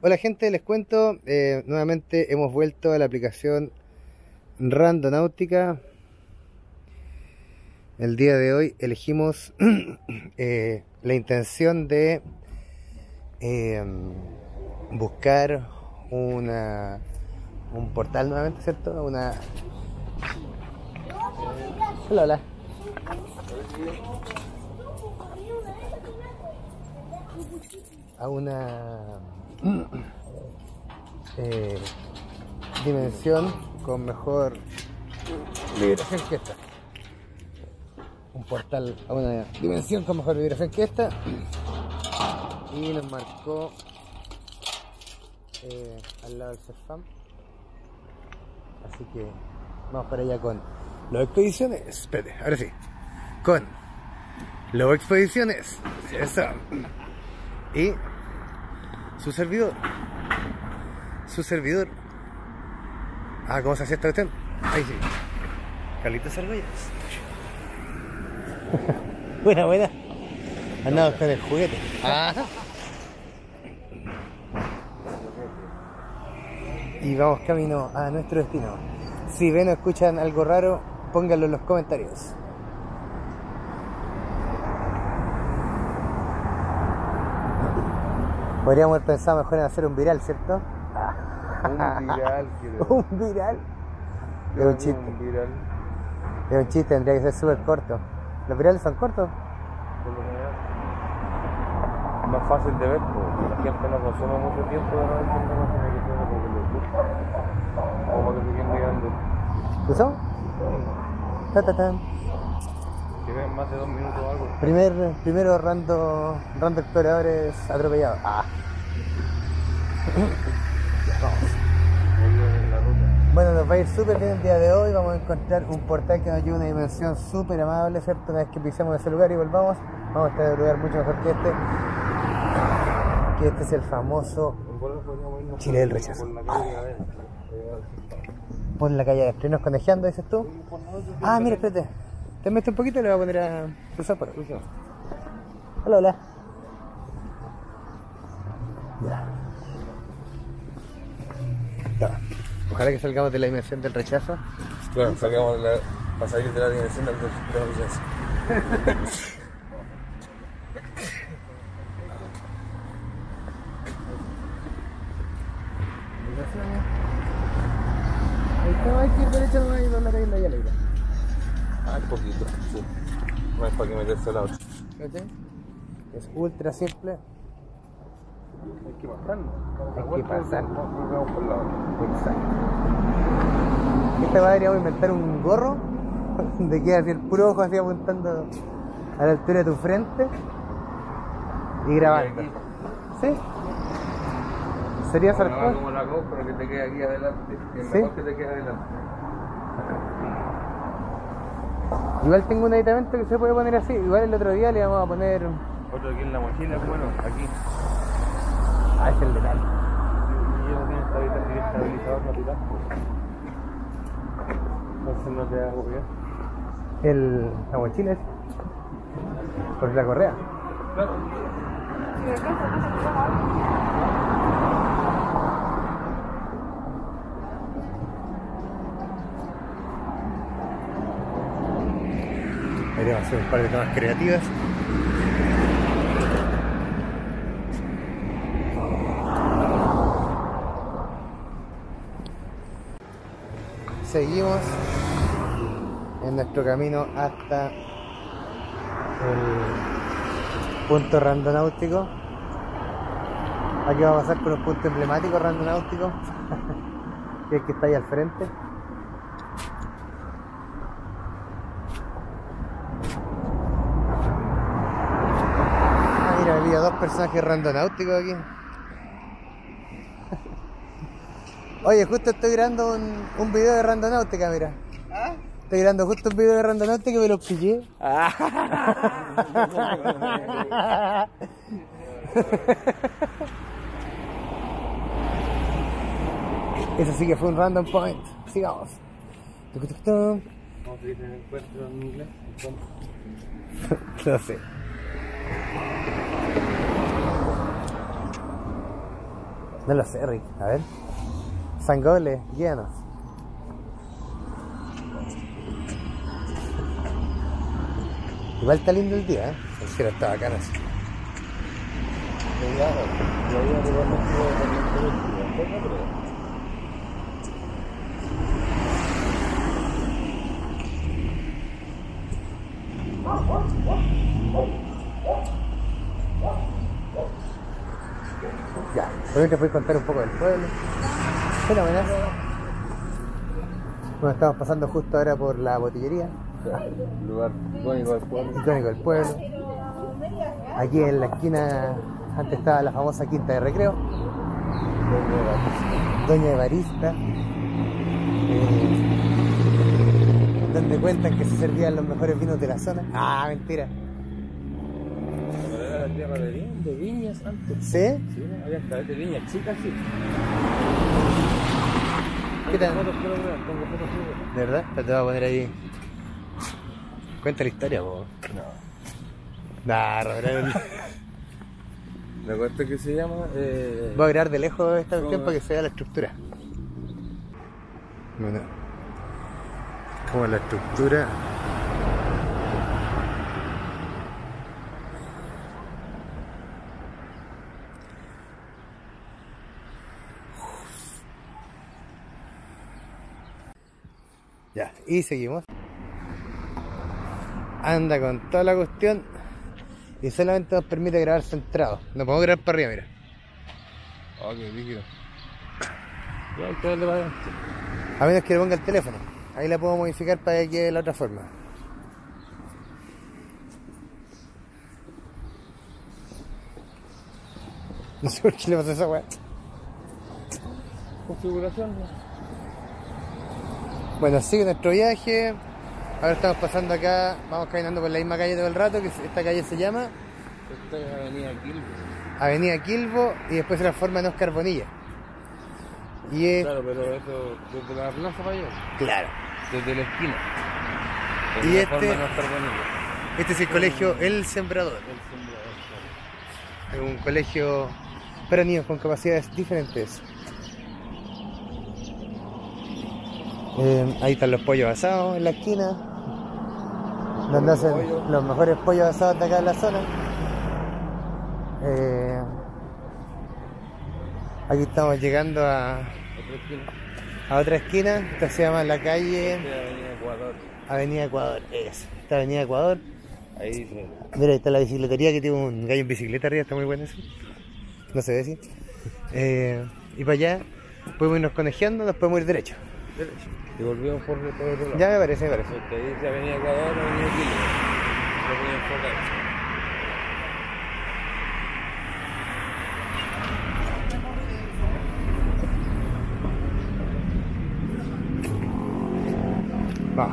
Hola gente, les cuento, eh, nuevamente hemos vuelto a la aplicación Randonáutica. El día de hoy elegimos eh, la intención de eh, buscar una un portal nuevamente, ¿cierto? Una... Hola, hola. A una eh, dimensión con mejor vibración que esta. Un portal a una dimensión con mejor vibración que esta. Y nos marcó eh, al lado del Surfam. Así que vamos para allá con los expediciones. Espérate, ahora sí. Con los expediciones. Eso. Y su servidor. Su servidor. Ah, ¿cómo se hacía esta cuestión? Ahí sí. Carlitos Argollas. buena, buena. Andamos con el juguete. Ah. Y vamos camino a nuestro destino. Si ven o escuchan algo raro, pónganlo en los comentarios. Podríamos haber pensado mejor en hacer un viral, ¿cierto? Un viral, creo. un viral. Es un chiste. Un viral. Es un chiste, tendría que ser súper corto. ¿Los virales son cortos? por lo general. Es más fácil de ver, porque la gente no consume mucho tiempo de no entender más tiene que ser porque les gusta. Como que siguen mirando. ¿Qué son? Ta, ta, tan. Más de dos minutos o algo, Primer, primero rando, rando exploradores atropellados. Ah. Bueno, nos va a ir súper bien el día de hoy. Vamos a encontrar un portal que nos lleva a una dimensión súper amable, ¿cierto? Una vez que pisemos ese lugar y volvamos, vamos a estar en un lugar mucho mejor que este. Que este es el famoso Chile del rechazo. Por la calle adentro. por la calle adentro. ¿Y nos conejeando, dices tú? Ah, mira, espérate. Te metes un poquito y le voy a poner a cruzar por ahí. Hola, hola. Ya. Ya. Ojalá que salgamos de la dimensión del rechazo. Claro, salgamos de la, para salir de la dimensión de la de la licencia. Ahí está, hay que ir derecho nomás y donde hay la llave. Ah, un poquito, sí. No es para que meterse la otra. ¿Cachai? Es ultra simple. Hay que pasarlo. Hay que pasarlo. Vamos por la otra. Exacto. Esta va deberíamos inventar un gorro de que así el puro ojo así apuntando a la altura de tu frente y grabando. ¿Sí? Sería sarcófago. como la GoPro que te queda aquí adelante. Que Sí. mejor que te quede adelante. Igual tengo un aditamento que se puede poner así. Igual el otro día le vamos a poner. Otro aquí en la mochila, bueno, aquí. Ah, es el de tal. Y eso tiene estabilizador, estabilizador natural. Entonces no te hago bien. El, la mochila es. Por la correa. Claro. Deberíamos hacer un par de tomas creativas. Seguimos en nuestro camino hasta el punto randonáutico. Aquí vamos a pasar por un punto emblemático randonáutico, que es que está ahí al frente. Ah, personajes randonáuticos aquí. Oye, justo estoy grabando un, un video de randonáutica, mira. Estoy grabando justo un video de randonáutica y me lo pillé. Eso sí que fue un random point. Sigamos. ¿Cómo se dice el encuentro en inglés? No sé. No lo sé, Rick. A ver. Sangoles, guíanos. Igual está lindo el día, ¿eh? El cielo está bacano así. Ya, hoy te puedes contar un poco del pueblo. Fenomenal. Bueno, estamos pasando justo ahora por la botillería, Lugar icónico del pueblo. icónico del pueblo. Aquí en la esquina, antes estaba la famosa quinta de recreo, Doña Evarista, eh, donde cuentan que se servían los mejores vinos de la zona. Ah, mentira. Tierra de, vin- de viñas antes. ¿Sí? Sí, había de viñas chicas, sí. ¿Qué tal? Fotos, tengo fotos. ¿De verdad? Te voy a poner ahí. Cuenta la historia, po. No. Nah, Roberto. La cuesta que se llama. Eh, Voy a grabar de lejos esta cuestión ¿Cómo para que se vea la estructura. Bueno, como la estructura. Ya, y seguimos. Anda con toda la cuestión y solamente nos permite grabar centrado. No podemos grabar para arriba, mira. Oh, qué rígido. Ya, ustedes le vayan. A menos que le ponga el teléfono. Ahí la puedo modificar para que quede de la otra forma. No sé por qué le pasó a esa weá. Configuración. Bueno, sigue nuestro viaje. Ahora estamos pasando acá, vamos caminando por la misma calle todo el rato, que esta calle se llama Esta es Avenida Quilmes. Avenida Quilbo y después se transforma en Oscar Bonilla. Y es... Claro, pero eso desde la plaza para allá. Claro. Desde la esquina. Y la este-. Este es el colegio El Sembrador. El sembrador, claro. Es un colegio para niños con capacidades diferentes. Eh, ahí están los pollos asados en la esquina, donde hacen pollos. los mejores pollos asados de acá en la zona. Eh, aquí estamos llegando a, Otra esquina. a otra esquina, esta se llama la calle Avenida Ecuador. Avenida Ecuador. Esta Avenida Ecuador. Ahí dice. Mira, ahí está la bicicletería que tiene un gallo en bicicleta arriba, está muy bueno eso. No se ve así. Eh, y para allá podemos irnos conejeando, nos podemos ir derecho. Y volvimos por, por otro lado. Ya me parece, me parece. Ahí dice Avenida Ecuador, Avenida Quilmes. Lo voy a enfocar. Va.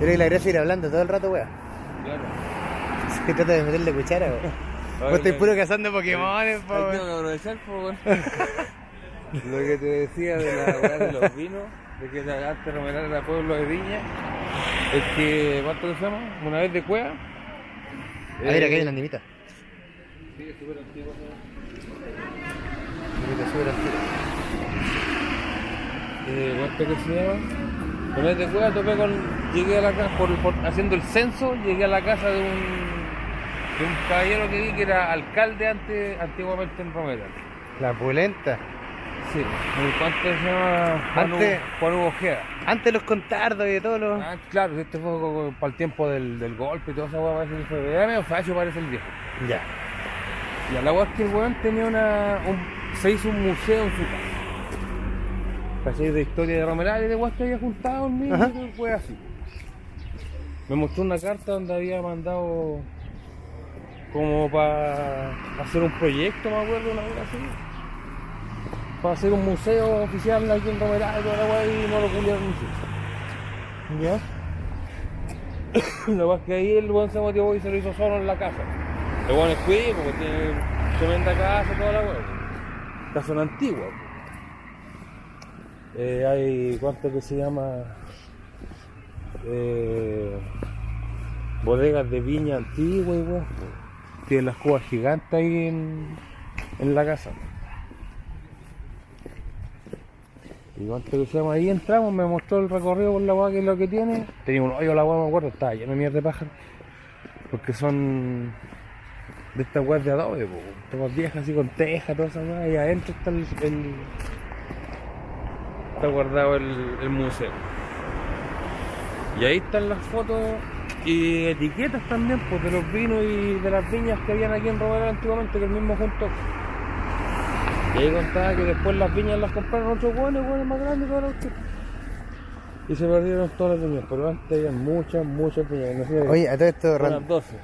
Pero la gracia ir hablando todo el rato, weá. Claro. Se trata de meterle cuchara, weá. Vos puro cazando Pokémones, po, weón. tengo que aprovechar, po, weón. Lo que te decía de la weá de los vinos, de que la arte Romeral era pueblo de Viña, es que, ¿cuánto que se llama? Una vez de cueva. A ver, acá hay una animita. Sí, es súper antiguo. ¿no? Animita súper antigua. Eh, ¿Cuánto que se llama? Una vez de cueva topé con, llegué a la casa, por, por- haciendo el censo, llegué a la casa de un, de un caballero que vi que era alcalde antes, antiguamente en Romeral. La pulenta. Sí, ¿cuánto se llama? Juan, Antes- Hugo, Juan Hugo Ojeda. Antes los contardos y de todos los. Ah, claro, este fue para el tiempo del, del golpe y toda esa hueá, parece que fue. Era medio facho, parece el viejo. Ya. Y a la hueá es que el weón tenía una. un- se hizo un museo en su casa. ¿Cachai? De historia de Romeral y de hueá que había juntado mí, Ajá. y fue así. Me mostró una carta donde había mandado como para hacer un proyecto, me acuerdo, una vez así. Para hacer un museo oficial aquí en Romeral y toda la hueá y no lo culiaron siquiera. Ya. Lo más que ahí el buen se motivó y se lo hizo solo en la casa. El buen es cuico, porque tiene tremenda casa toda la hueá. Casa una antigua. Eh, hay, ¿cuánto que se llama? Eh, bodegas de viña antigua y weón. Tiene las cubas gigantes ahí en, en la casa. Y cuando llama, ahí entramos, me mostró el recorrido por la agua que es lo que tiene. Tenía un hoyo la agua, me acuerdo, estaba lleno de mierda de pájaros. Porque son de estas weas de adobe. Todas viejas así con teja, todas esas weas, y adentro está el, el- está guardado el, el museo. Y ahí están las fotos y etiquetas también pues, de los vinos y de las viñas que habían aquí en Robert antiguamente que el mismo junto. Y ahí contaba que después las viñas las compraron otros buenos, buenos más grandes, todas las. Y se perdieron todas las viñas, pero antes había muchas, muchas viñas. No Oye, a todo esto, unas 12.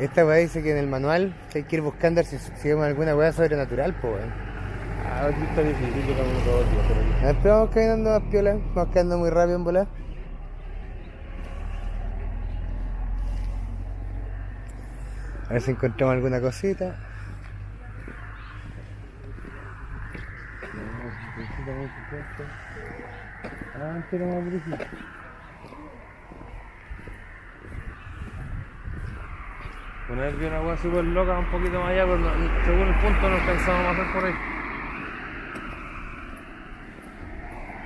esta weá dice que en el manual hay que ir buscando si, si vemos alguna weá sobrenatural, pues weón. Ah, aquí está difícil, yo los días por aquí. A ver, pero vamos caminando más piola, vamos quedando muy rápido en volar. A ver si encontramos alguna cosita. Más brígido. Una hueá súper loca un poquito más allá, pero según el punto no alcanzábamos a hacer por ahí.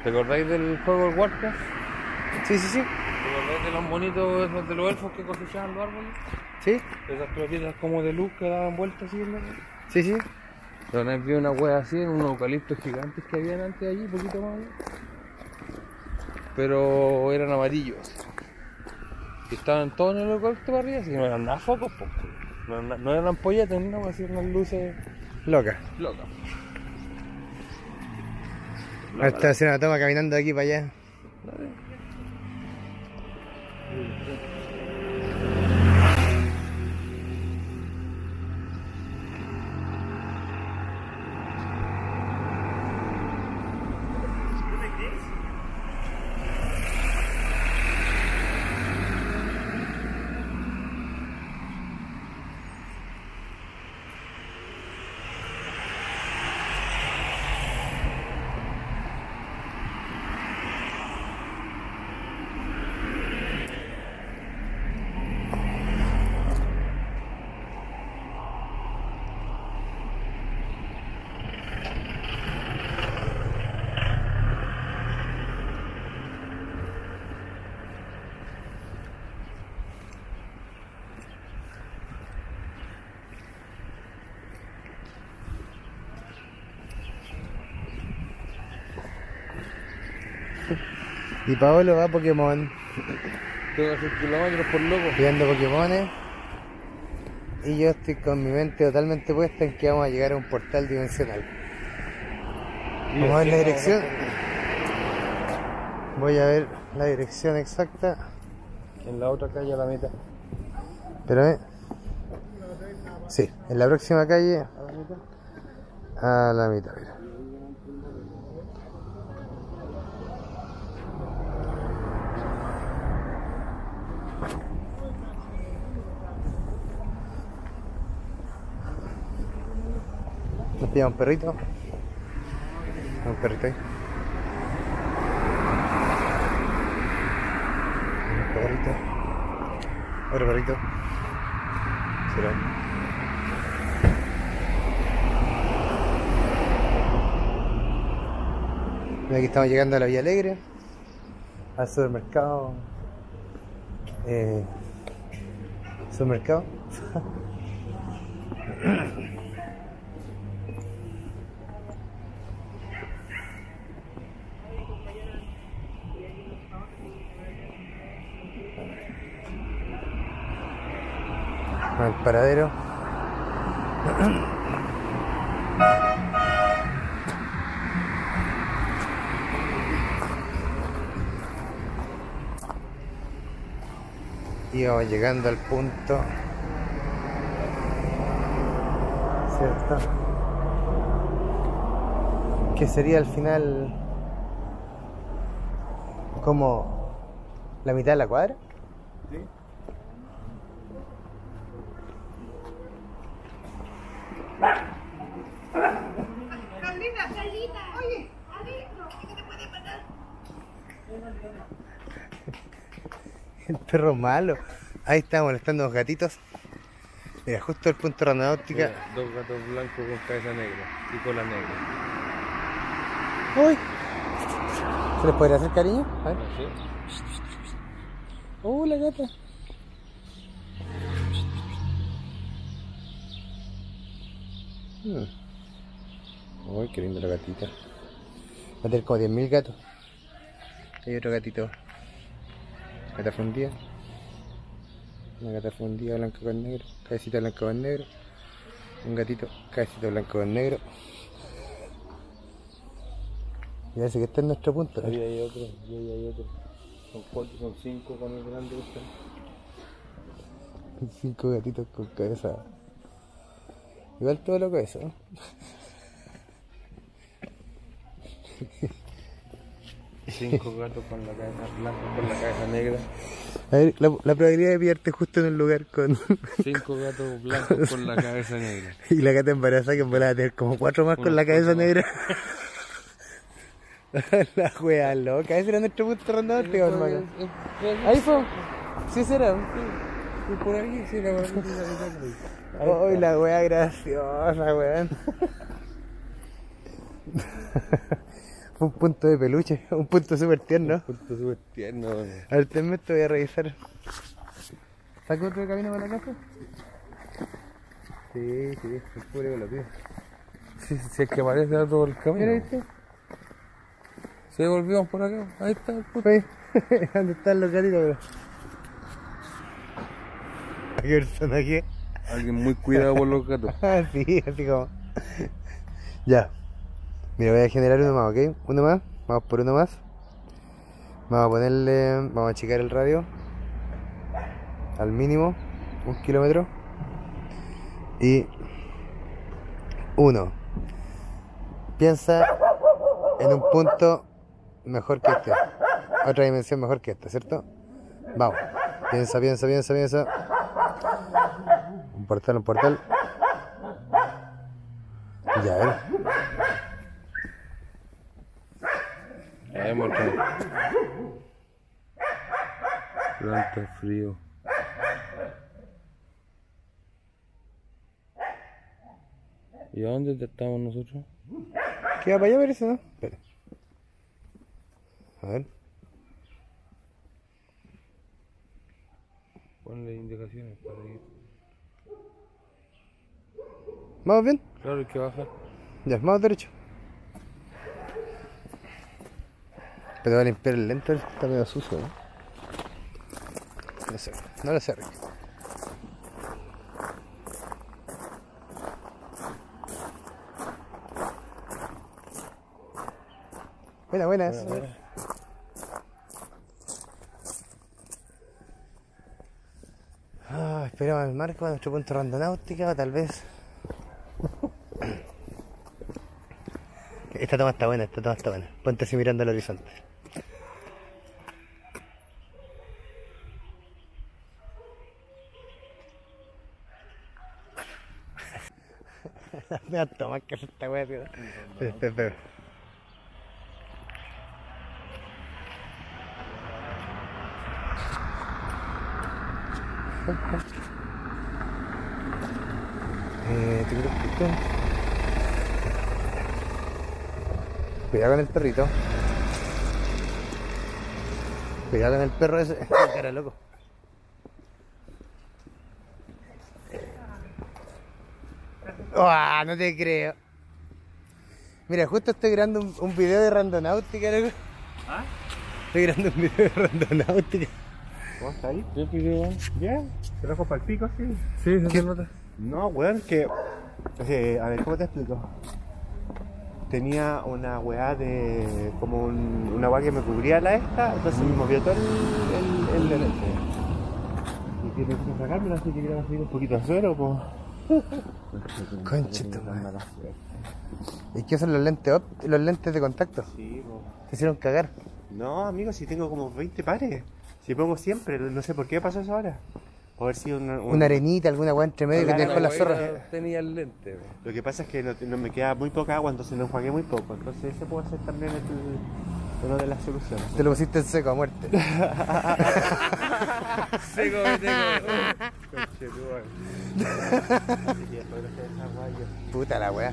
¿Te acordáis del juego del Warcraft? Sí, sí, sí. ¿Te de los monitos esos de los elfos que cosechaban los árboles? Sí, Esas pelotitas como de luz que daban vueltas así en la... sí, sí. Vez vi una wea así en unos eucaliptos gigantes que habían antes allí, poquito más. Pero eran amarillos. Y estaban todos en el eucalipto para arriba, así que no eran nada focos, po. No, no eran ampolletas, no, así eran unas luces Loca. locas. Ahora está haciendo una toma caminando de aquí para allá. Y Paolo va a Pokémon, Tengo que hacer kilómetros por loco. viendo Pokémones. Y yo estoy con mi mente totalmente puesta en que vamos a llegar a un portal dimensional. Vamos a ver la dirección. Voy a ver la dirección exacta. En la otra calle a la mitad. Pero eh. Sí, en la próxima calle. A la mitad, mira. Nos pilla un perrito. Un perrito ahí. Un perrito. Otro perrito. Será. Aquí estamos llegando a la Villa Alegre, al supermercado. Eh, supermercado. paradero. Y vamos llegando al punto. ¿Cierto? Que sería al final como la mitad de la cuadra. Carlita, Carlita, oye, adentro, ¿qué te puede pasar? El perro malo. Ahí está molestando a los gatitos. Mira, justo el punto de randonáutica. Mira, dos gatos blancos con cabeza negra y cola negra. Uy. ¿Se les podría hacer cariño? A ver. ¿No sí? Oh, la gata. Hmm. Uy, qué linda la gatita. Va a tener como 10.000 gatos. Hay otro gatito. Gata fundida. Una gata fundida blanca con negro. Cabecita blanca con negro. Un gatito, cabecita blanca con negro. Y parece que este es nuestro punto. Ahí hay otro, ahí hay otro. Son cuatro, son cinco con el grande que está. Cinco gatitos con cabeza. Igual todo loco eso. ¿no? Cinco gatos con la cabeza blanca, con la cabeza negra. A ver, la, la probabilidad de pillarte justo en un lugar con. Cinco gatos blancos con la cabeza negra. y la gata embarazada que volada a tener como cuatro más con la cabeza negra. la wea loca. Ese era nuestro punto random, tío, hermano. Ahí fue. Sí, será. Y por ahí, sí, la. Uy, la wea graciosa, weón. Fue un punto de peluche, un punto súper tierno. Punto súper tierno. A ver, te meto, voy a revisar. ¿Saco otro camino para la casa? Sí, sí, el público lo pide. Si, si es que aparece otro por el camino. Mira, ¿viste? Se volvieron por acá. Ahí está el puto. Ahí, ¿dónde están los gatitos, bro? ¿Qué personaje? Alguien muy cuidado por los gatos. Ah, sí, así como. Ya. Mira, voy a generar uno más, ¿ok? Uno más. Vamos por uno más. Vamos a ponerle. Vamos a achicar el radio. Al mínimo. Un kilómetro. Y. Uno. Piensa en un punto mejor que este. Otra dimensión mejor que esta, ¿cierto? Vamos. Piensa, piensa, piensa, piensa. Un portal, un portal. Ya, a ver. Muerto. Planta frío. ¿Y a dónde estamos nosotros? ¿Qué va para allá, parece, no? Espera. A ver. Ponle indicaciones para ir. ¿Vamos bien? Claro, hay que bajar. Ya, vamos derecho. Pero va a limpiar el lente, está medio sucio, ¿no? No sé, no lo sé, Rick. Buenas, buenas. Ah, esperamos el marco a nuestro punto randonáutica, o tal vez. Esta toma está buena, esta toma está buena. Ponte así mirando al horizonte. Me va a tomar que wea, tío. Espera, espera, espera. Eh. Cuidado con el perrito. Cuidado con el perro ese. Cara loco. ¡Ah! no te creo. Mira, justo estoy grabando un, un video de randonáutica, loco. ¿Ah? Estoy grabando un video de randonáutica. ¿Cómo está ahí? ¿Qué video? Bien. ¿Te lo para el pico, sí? Sí, se nota. No, weón, que... eh, a ver, ¿cómo te explico? Tenía una weá de... como un- una weá que me cubría la esta, entonces me movió todo el, el, el lente. Y tiene que sacármelo, así que quiero seguir un poquito a cero, pues. Madre. ¿Y qué son los lentes los lentes de contacto? Sí, po. Te hicieron cagar. No, amigo, si tengo como 20 pares. Si pongo siempre, no sé por qué pasó eso ahora. Por haber sido una, un- Una arenita, alguna weá entre medio que te dejó la zorra. Tenía el lente. ve. Lo que pasa es que no, no me queda muy poca agua, entonces lo enjuagué muy poco. Entonces ese puede ser también el- una de las soluciones. Te lo pusiste en seco a muerte. Seco, Puta la weá.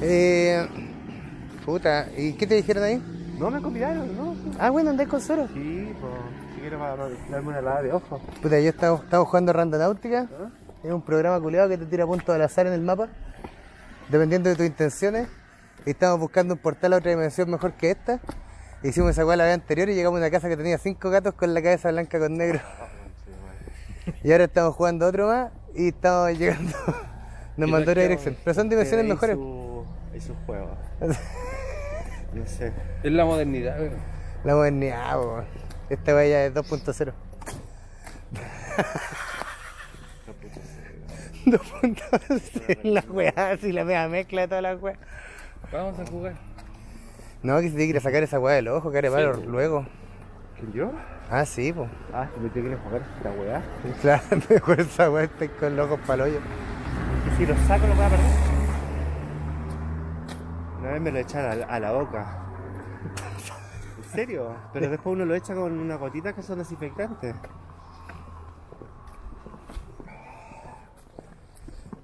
Eh, puta, ¿y qué te dijeron ahí? No me convidaron, ¿no? Ah, bueno, andás con Zoro. Sí, pues. Si quieres para darme una lavada de ojos. Puta, yo estaba, estaba jugando Randonáutica. Es un programa culiado que te tira puntos al azar en el mapa. Dependiendo de tus intenciones. Y estamos buscando un portal a otra dimensión mejor que esta. Hicimos esa weá la vez anterior y llegamos a una casa que tenía cinco gatos con la cabeza blanca con negro. Y ahora estamos jugando otro más y estamos llegando. Nos mandó otra dirección. Pero son dimensiones mejores. Y su, y su juego. No sé. Es la modernidad, weón. La modernidad, po. Esta weá ya es 2.0. 2.0 la weá, así la mezcla de todas las weas. Vamos a jugar. No, que se tiene que ir a sacar esa weá del ojo, care palo, luego. ¿Quién yo? Ah, sí, pues. Ah, que me tengo que ir a jugar esta weá. Claro, mejor esa weá está con los ojos para hoyo. Y si lo saco lo voy a perder. Una vez me lo echaron a, la- a la boca. ¿En serio? Pero después uno lo echa con una gotita que son desinfectantes.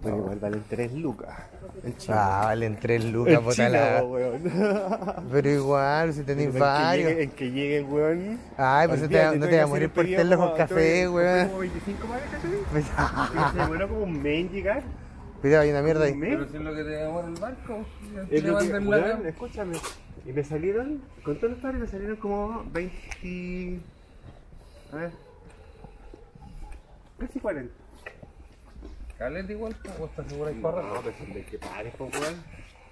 Bueno, igual valen 3 lucas. En Chile. Ah, valen 3 lucas, puta la. weón. Pero igual, si tenéis varios. En que llegue el weón. Ay, pues no te, no te que va a morir el por tenerlo con café, weón. como 25 más, ¿cachai? Pues, Y se demoró como un mes en llegar. Cuidado, hay una mierda ahí. Pero si es lo que te demora el barco. Es lo que, weón, escúchame. Y me salieron, con todos los padres me salieron como 20. A ver. Casi 40. Caleta igual, ¿o estás seguro hay para No, pero son 20 pares, pues, weón.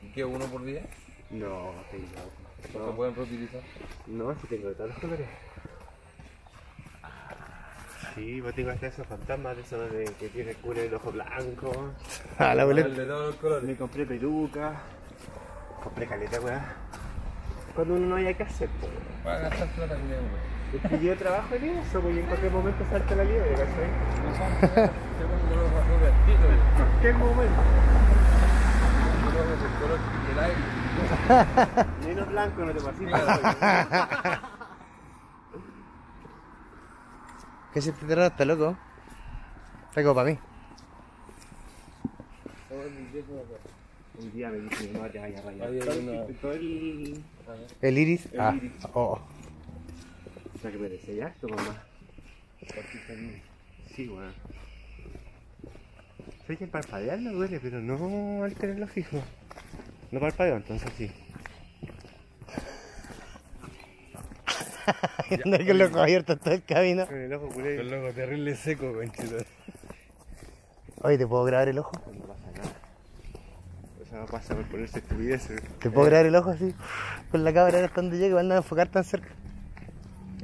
¿Y qué, uno por día? No, tengo. ¿O se pueden reutilizar? No, sí tengo de todos los colores. Sí, pues tengo hasta esos fantasmas de esos de que tiene cubre el ojo blanco. Ah, la boleta. El de todos los colores. Me compré peluca. Compré caleta, weón. Cuando uno no haya que hacer, pues. Para gastar plata, weón. Es que yo trabajo en eso, pues y en cualquier momento salta la liebre, ¿cachai? En cualquier momento. Menos blanco no te pases. ¿Qué se te está loco? Está como para mí. Un día me dice, no te vayas a rayar. El- iris. El ah, iris. oh. O sea que me ya esto, mamá. Sí, weón. Sé que el parpadear me duele, pero no al tenerlo fijo. No parpadeo, entonces sí. Andar con los ojos abiertos todo el camino. Con el ojo culé. El loco terrible seco, conchito. Oye, ¿te puedo grabar el ojo? No pasa nada. O sea, pasa por ponerse estupideces. ¿Te puedo grabar el ojo así? Con la cámara hasta donde llegue, van a enfocar tan cerca.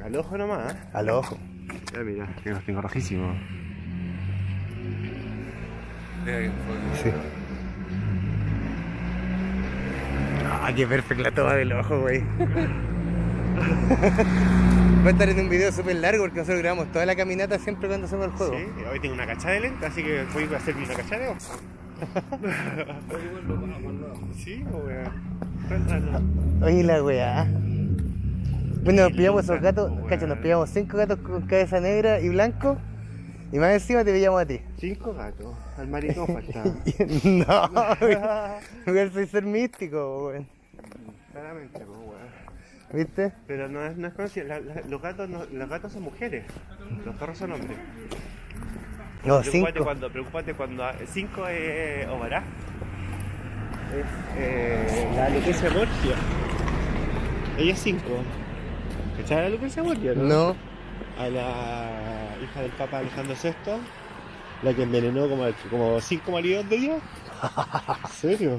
Al ojo nomás, ¿eh? Al ojo. Ya mira, que los tengo rojísimos. Sí. Ah, qué perfecta la toma del ojo, güey. Va a estar en un video súper largo porque nosotros grabamos toda la caminata siempre cuando hacemos el juego. Sí, hoy tengo una cachada de lente, así que voy a hacer una cachada de ojo. Sí, pues, weón. Cuéntanos. Oye, la weá. Bueno, nos pillamos esos gatos, cacha, nos pillamos cinco gatos con cabeza negra y blanco. Y más encima te pillamos a ti. Cinco gatos. Al maricón falta. no, güey. soy ser místico, weón. Claramente, pues, weón. ¿Viste? Pero no es, no es conocido. la- la- los, gatos no- los gatos son mujeres. Los perros son hombres. No, Preocúpate cinco. cuando, preocúpate cuando cinco es Ovará. Es eh, la Lucrecia Borgia. Ella es cinco. ¿Cachai a Lucrecia Borgia? No. A la hija del Papa Alejandro VI. La que envenenó como, como cinco maridos de Dios. ¿En serio?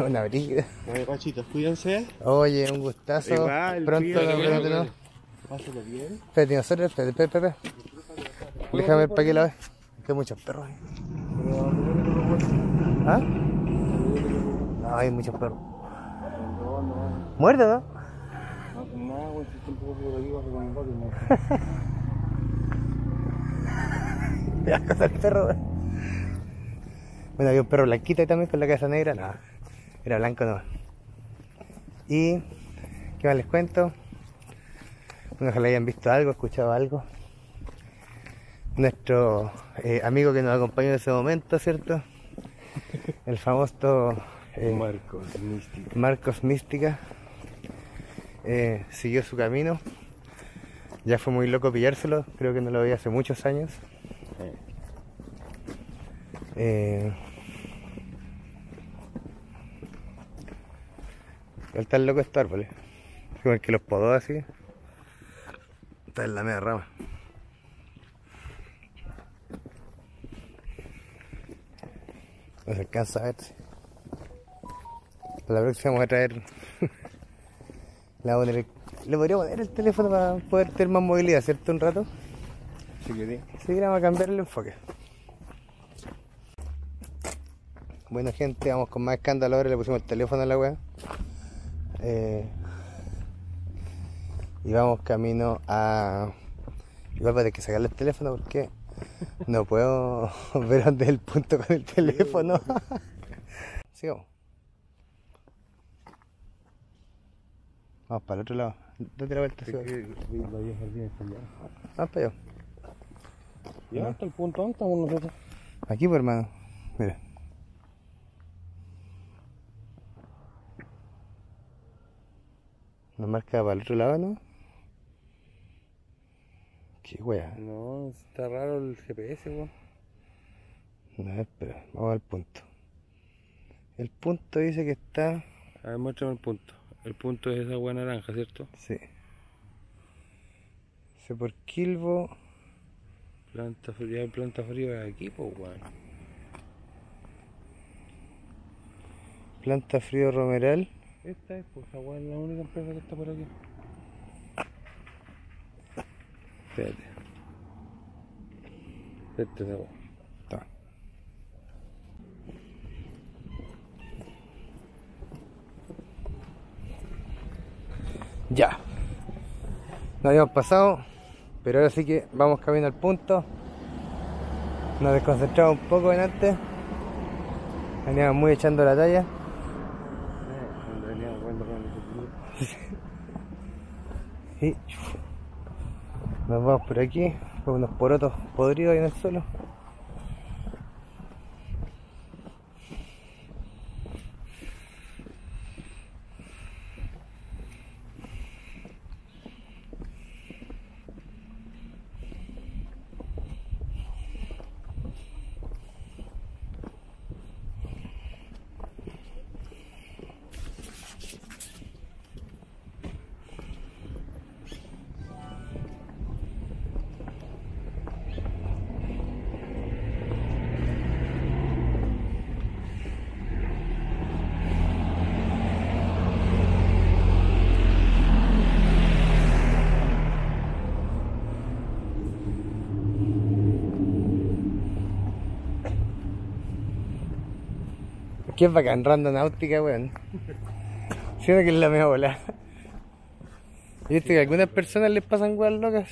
Una brígida. Bueno, cachitos, cuídense. Oye, un gustazo. Igual, Pronto cuídate, nuevo. Pásenlo bien. Espérate, nosotros, espérate, espérate. Déjame ver para qué la ves. Que hay muchos perros ahí. ¿Ah? No, hay muchos perros. ¿Muerto, no? No hacen nada, weón. Si siempre por aquí vas a comer pato, no. Me da cosa el perro. Bueno, había un perro blanquito ahí también con la cabeza negra. No, era blanco no. Y, ¿qué más les cuento? Bueno, ojalá hayan visto algo, escuchado algo. nuestro eh, amigo que nos acompañó en ese momento, ¿cierto? El famoso eh, Marcos Místico. Marcos Mística eh, siguió su camino. Ya fue muy loco pillárselo, creo que no lo veía hace muchos años. Eh, él tan loco estos árboles. Como el que los podó así. Está en la media rama. No se alcanza a ver. La próxima vamos a traer. Le, voy a poner le podría poner el teléfono para poder tener más movilidad, ¿cierto? Un rato. Si querés. Sí, vamos a cambiar el enfoque. Bueno gente, vamos con más escándalo ahora, le pusimos el teléfono a la wea. Eh, y vamos camino a... Igual voy a tener que sacarle el teléfono porque no puedo ver dónde es el punto con el teléfono. Sigamos. Vamos para el otro lado. Date la vuelta. Sigo. Vamos para allá. Ya hasta el punto donde estamos nosotros. Aquí, pues, hermano. Mira. Nos marca para el otro lado, ¿no? Qué wea. No, está raro el GPS, weón. No, espera, vamos al punto. El punto dice que está. A ver, muéstrame el punto. El punto es esa buena naranja, ¿cierto? Sí. Dice por Kilbo. Planta fría, planta fría aquí, pues, weón. Planta Frío Romeral. Esta es, pues, weón es la única empresa que está por aquí. Espérate. Este es esa Ya. Nos habíamos pasado, pero ahora sí que vamos camino al punto. Nos desconcentramos un poco en antes. Veníamos muy echando la talla. Y nos vamos por aquí, con unos porotos podridos ahí en el suelo. Qué bacán, randonáutica, weón. Siento que es la mejor bola. ¿Y que a algunas personas les pasan weas locas?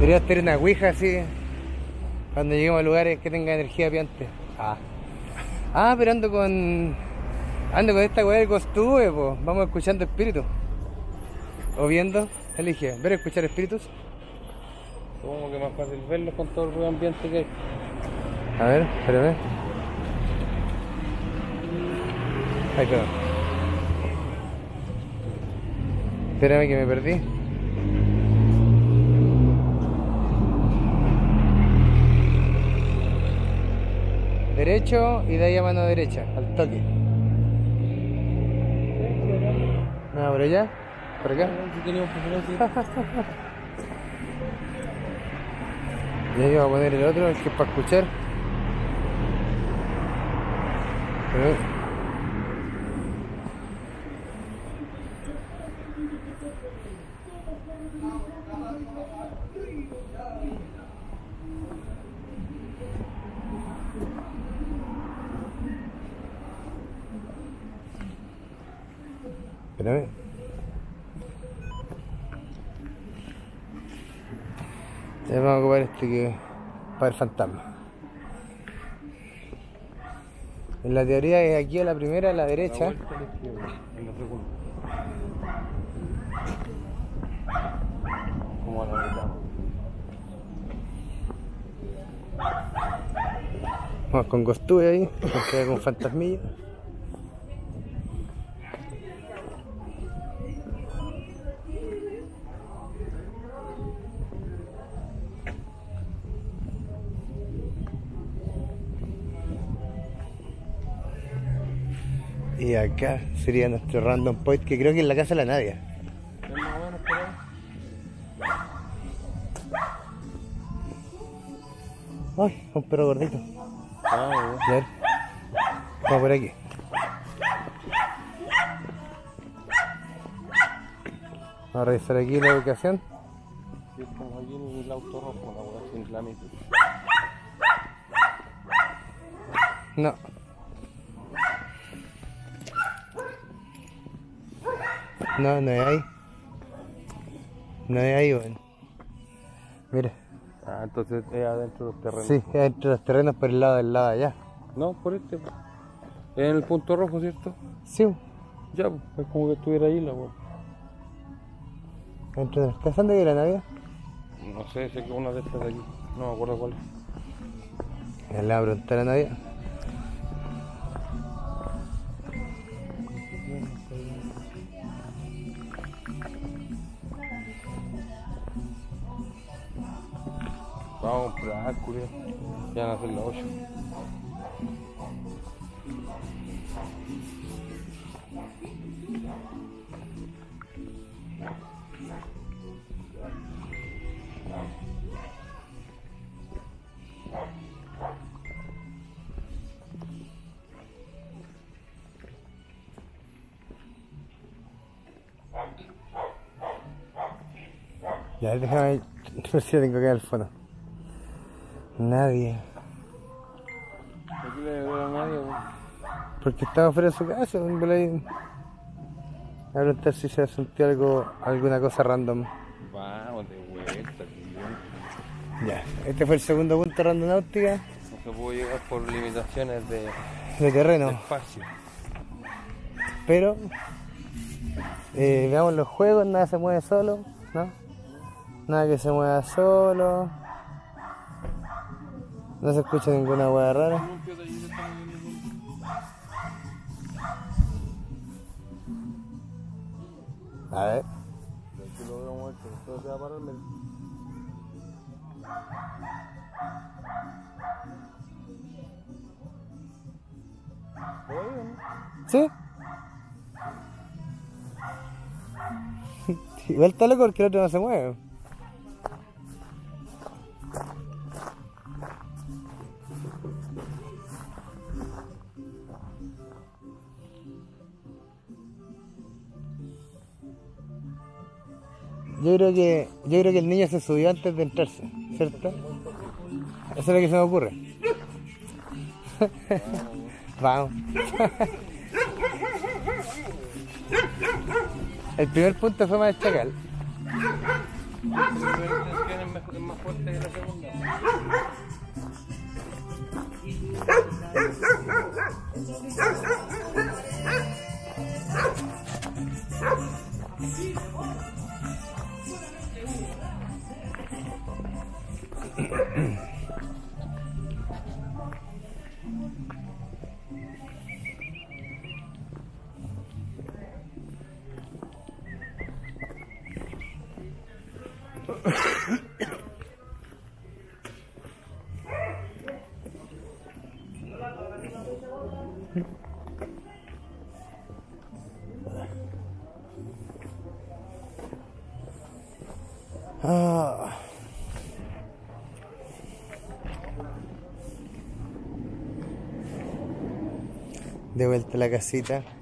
Deberías tener una ouija así cuando lleguemos a lugares que tengan energía piante. Ah. Ah, pero ando con. Ando con esta weá del costube, po. Vamos escuchando espíritus. O viendo, elige, ver o escuchar espíritus. Supongo que más fácil verlos con todo el ruido ambiente que hay. A ver, espérame. Ahí quedó. Espérame que me perdí. Derecho y de ahí a mano derecha, al toque. No, por allá, por acá. Y ahí vamos a poner el otro, el que es para escuchar. Pero- Espérame. Ya vamos a ocupar este que para el fantasma. En la teoría es aquí a la primera, a la derecha. Vamos con costura ahí, nos queda con fantasmilla. Y acá sería nuestro random point que creo que es la casa de la Nadia. Ay, un perro gordito. Ah. Vamos por aquí. Vamos a revisar aquí la ubicación. Sí, estamos aquí en el auto rojo, la sin. No. No, no hay ahí. No hay ahí, weón. Mira. Ah, entonces es adentro de los terrenos. Sí, es entre los terrenos por el lado del lado de allá. No, por este. pues. En el punto rojo, ¿cierto? Sí, weón. Ya, pues, es como que estuviera ahí la weá. entre las casas de la Nadia. No sé, sé que una de estas de aquí. No me acuerdo cuál es. Le voy a preguntar a Nadia. Curio. Ya van a ser las 8. Ya, déjame ver si tengo acá el fono. Nadie. Le a nadie. Porque estaba fuera de su casa, un. A preguntar si se sentido algo, alguna cosa random. Vamos de vuelta, tío. Ya, este fue el segundo punto randonáutica No se puede llegar por limitaciones de, de de terreno. espacio. Pero eh, veamos los juegos, nada se mueve solo, ¿no? Nada que se mueva solo. No se escucha ninguna hueá rara. A ver. ¿Sí? Igual está loco porque el otro no se mueve. Yo creo que yo creo que el niño se subió antes de entrarse, ¿cierto? Eso es lo que se me ocurre. Vamos. El primer punto fue más chacal. De vuelta a la casita.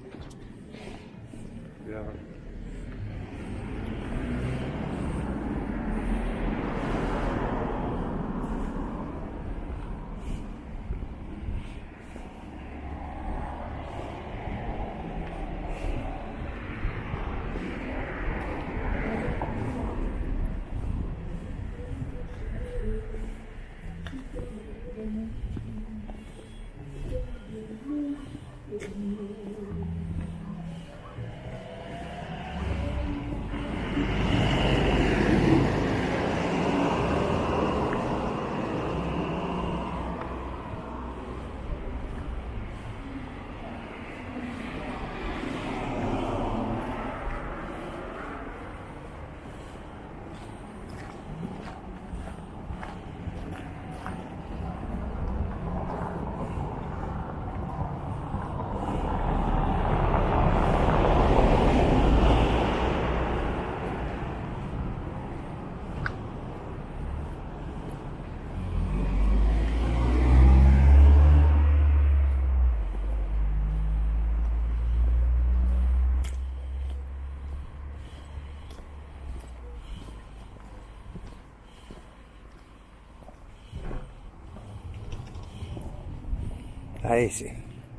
Ahí sí.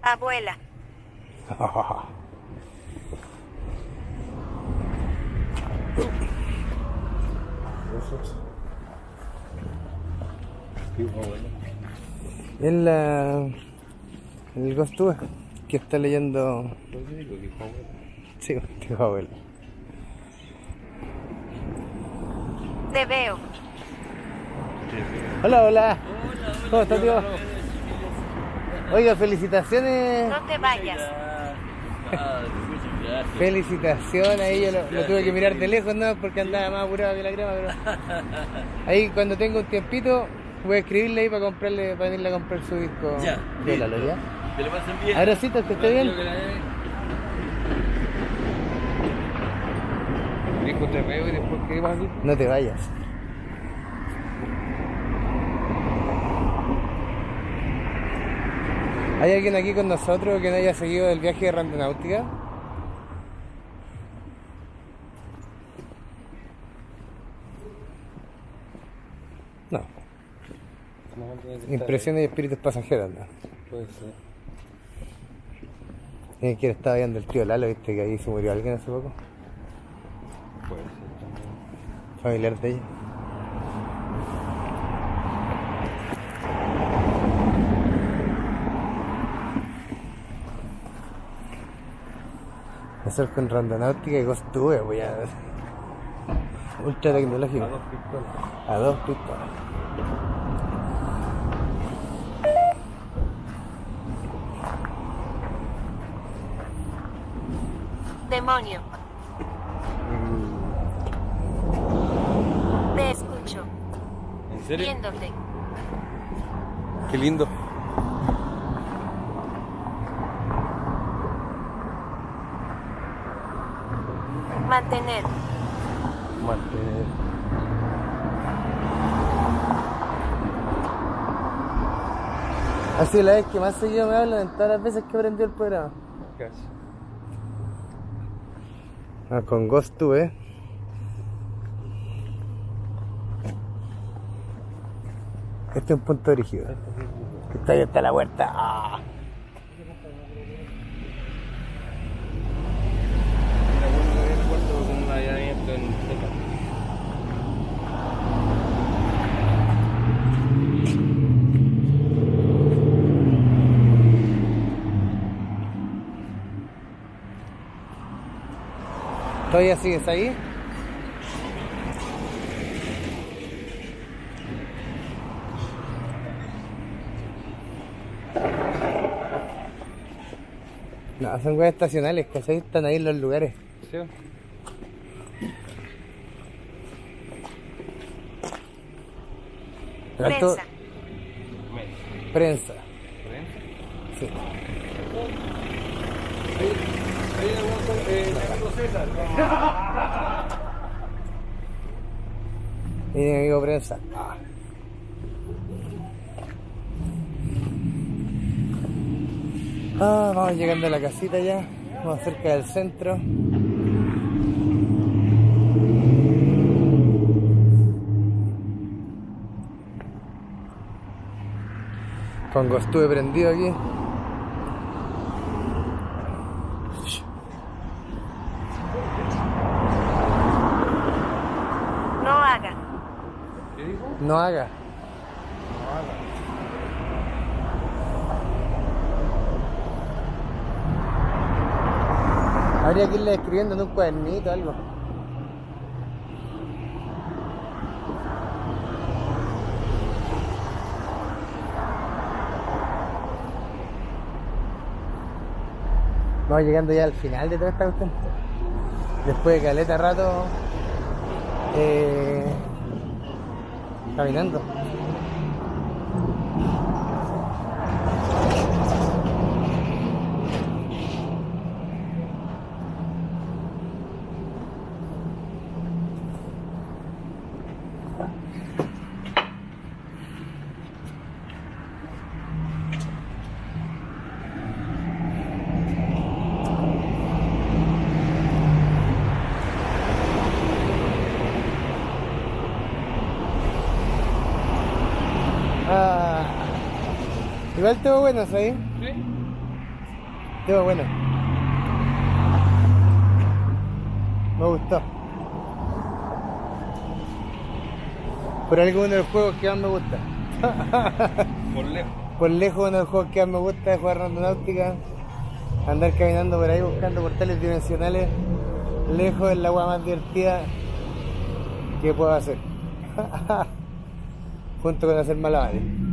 Abuela. Es la. El Ghost que está leyendo. Sí, dijo abuelo. Te veo. Hola, hola. ¿Cómo estás, tío? Oiga, felicitaciones. No te vayas. Felicitaciones, ahí yo lo, lo tuve que mirar de lejos, ¿no? Porque andaba más apurado que la crema, pero. Ahí cuando tengo un tiempito, voy a escribirle ahí para comprarle, para venirle a comprar su disco. Ya, Viólalo, ¿ya? Que le pasen bien. Abracito, que esté bien. Dijo te veo y después qué vas a decir. No te vayas. ¿Hay alguien aquí con nosotros que no haya seguido el viaje de Randonáutica? No. Impresiones y espíritus pasajeros, ¿no? Puede ser. Eh, ¿Quién estaba viendo el tío Lalo? ¿Viste que ahí se murió alguien hace poco? Puede ser también. Familiar de ella. Hacer con randonáutica y Ghost Tube, voy a Ultra tecnológico. A dos pistolas. A dos pistolas. Demonio. Te escucho. ¿En serio? Viéndote. Qué lindo. Mantener. Mantener. Así la vez que más seguido me hablan en todas las veces que aprendí el programa. Casi. Ah, con Ghost Tube. Este es un punto dirigido. Está abierta la puerta. Ah. Era bueno que había el cuarto con un allanamiento en Teca. ¿Todavía sigues ahí? No, son weas estacionales, ¿cachai? Están ahí en los lugares. Prensa. ¿Prensa? Sí. Mi amigo prensa. Ah, vamos llegando a la casita ya. Vamos cerca del centro. Con estuve prendido aquí. No haga. ¿Qué dijo? No haga. Habría que irle escribiendo en un cuadernito algo. Vamos llegando ya al final de toda esta cuestión. Después de caleta rato eh, caminando. Igual estuvo bueno, ¿sabes? Sí. Estuvo bueno. Me gustó. Por alguno de los juegos que más me gusta. Por lejos. Por lejos uno de los juegos que más me gusta es jugar randonáutica. Andar caminando por ahí buscando portales dimensionales. Lejos es la agua más divertida que puedo hacer. Junto con hacer malabares.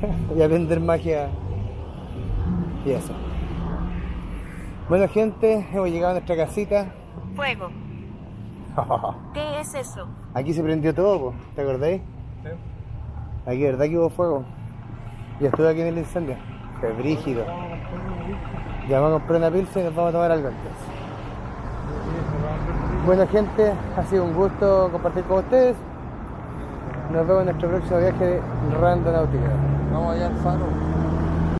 y aprender magia. Y eso. Bueno gente, hemos llegado a nuestra casita. Fuego. ¿Qué es eso? Aquí se prendió todo, po, ¿te acordáis? Sí. Aquí, ¿verdad que hubo fuego? Yo estuve aquí en el incendio. Fue brígido. Ya vamos a comprar una pilsa y nos vamos a tomar algo antes. Bueno gente, ha sido un gusto compartir con ustedes. Nos vemos en nuestro próximo viaje de Randonáutica. Vamos allá al faro.